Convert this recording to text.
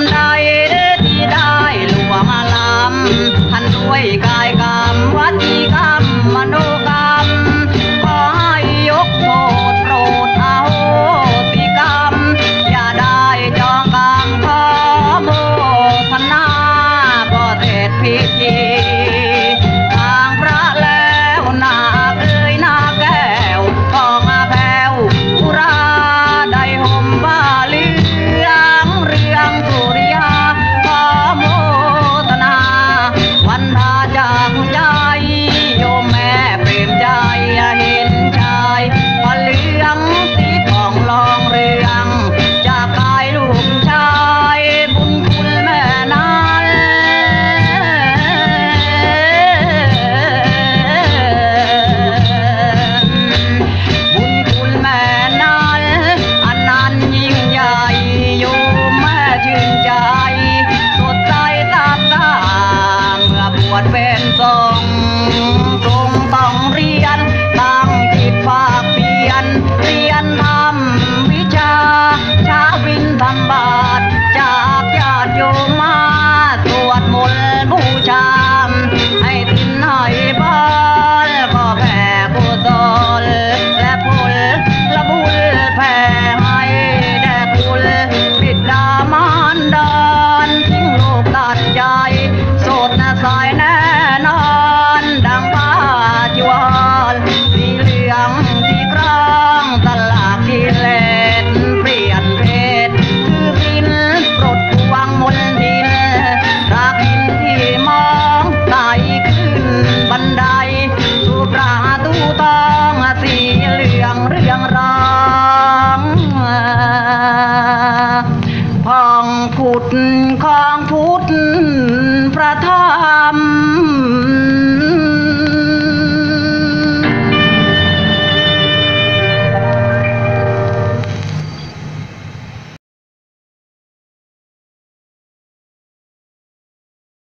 না างตลาดที่เลนเปลี่ยนเพศคือพินปลดวางมนทินรักหินที่มองไต่ขึ้นบันไดสู่ปาตูตองสีเหลืองเรืองรองพองพุทธของพุทธประธรรม